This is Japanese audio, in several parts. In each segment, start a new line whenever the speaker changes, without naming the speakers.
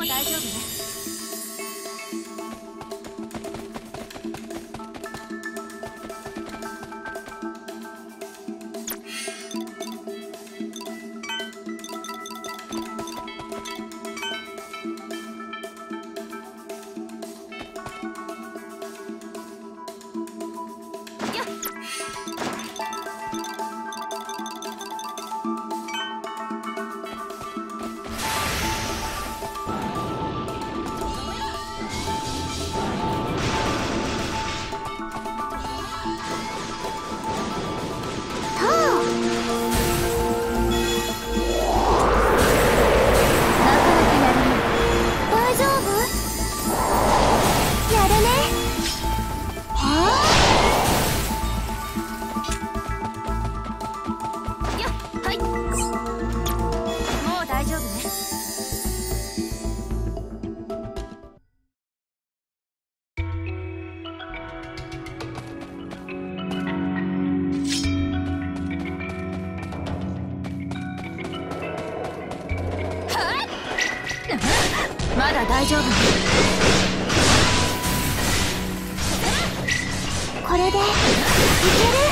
我来就要
これでいける？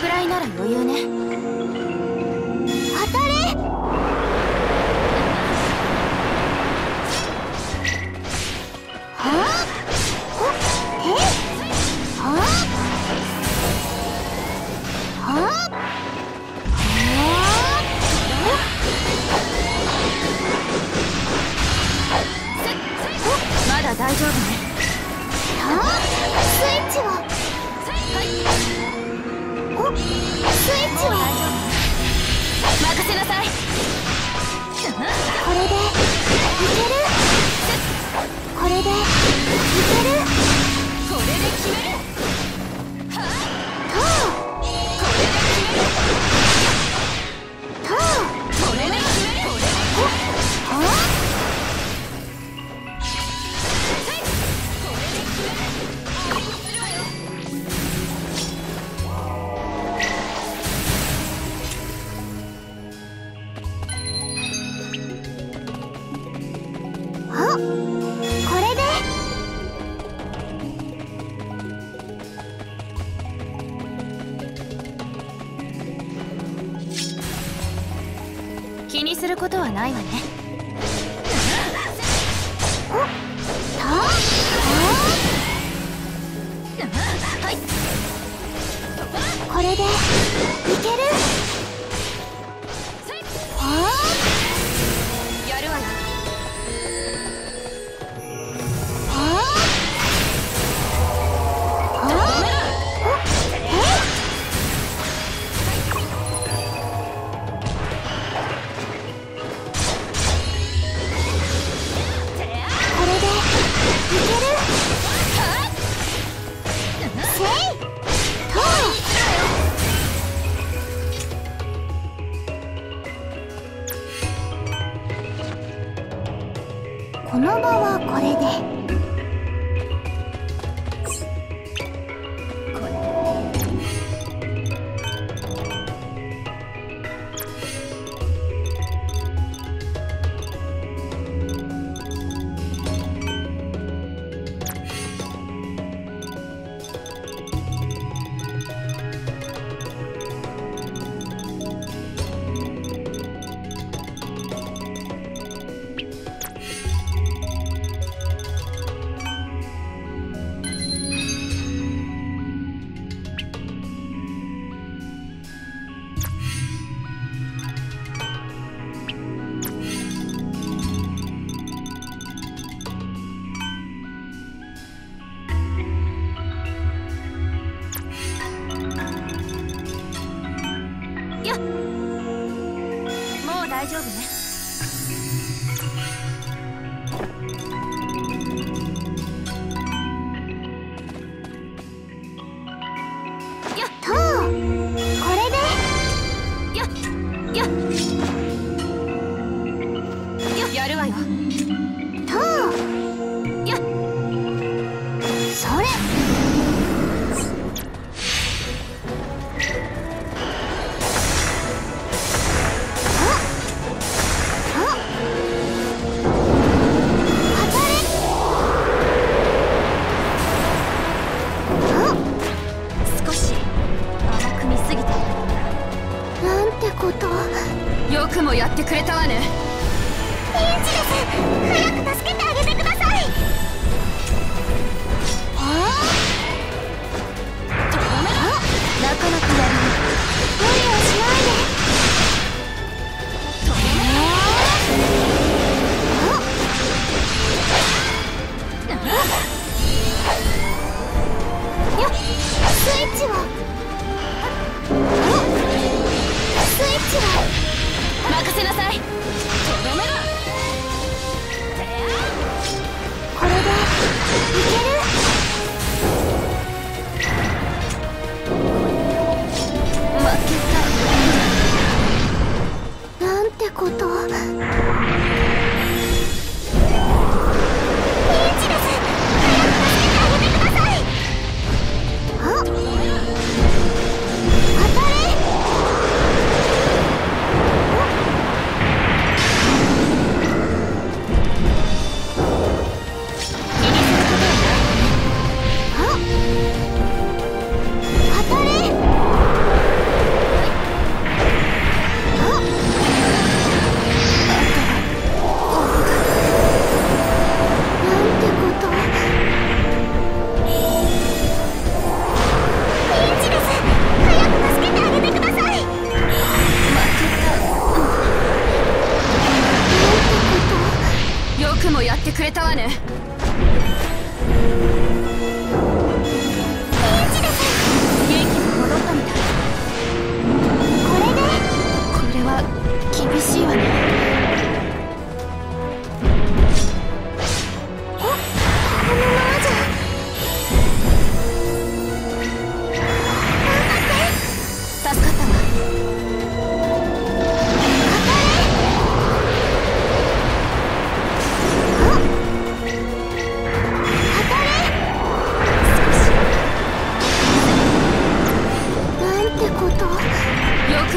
ぐらいなら余裕ね。な
い
わ
ね。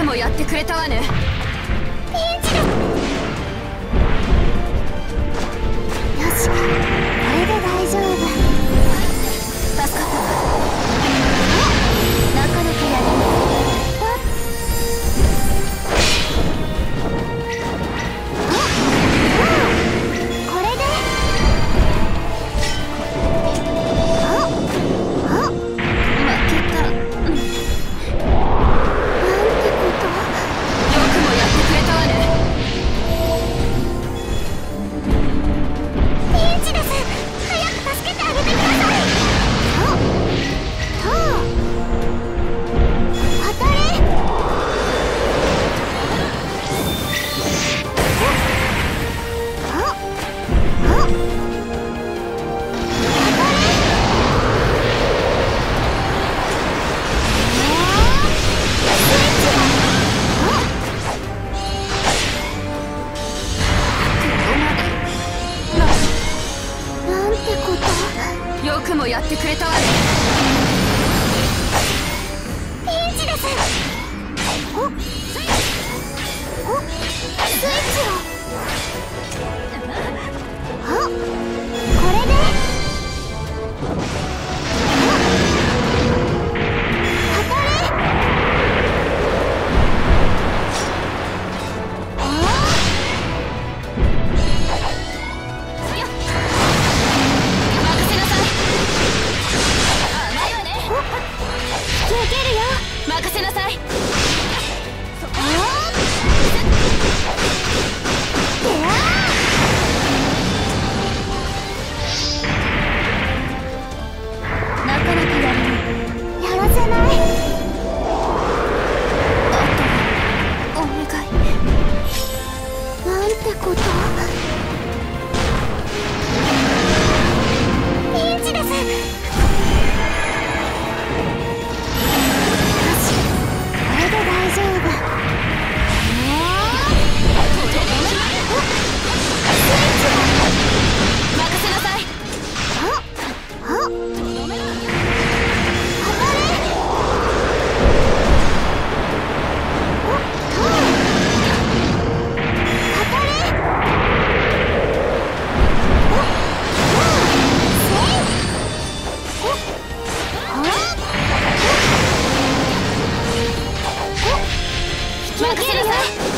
もやって
くれたわね。
ピンチ
だ。任せな
さい。